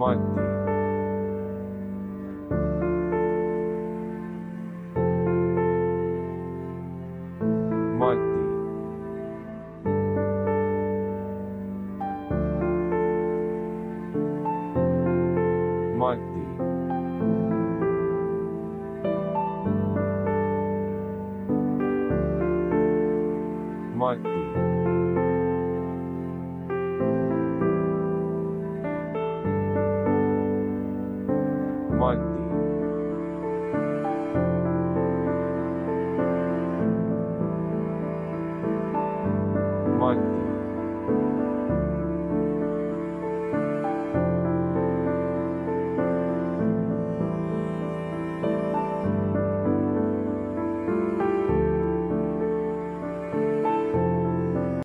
Maddi Maddi Maddi Mandi. Mandi.